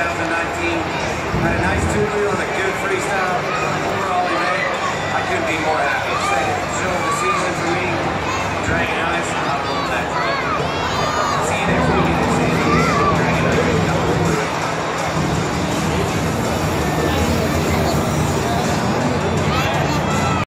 2019. Had a nice two-wheel and a good freestyle overall event. I couldn't be more happy. It's show of the season for me. Dragon